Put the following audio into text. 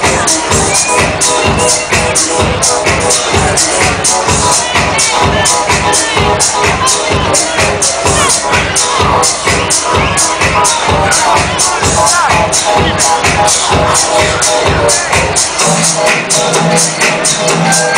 Thank Let's get to it.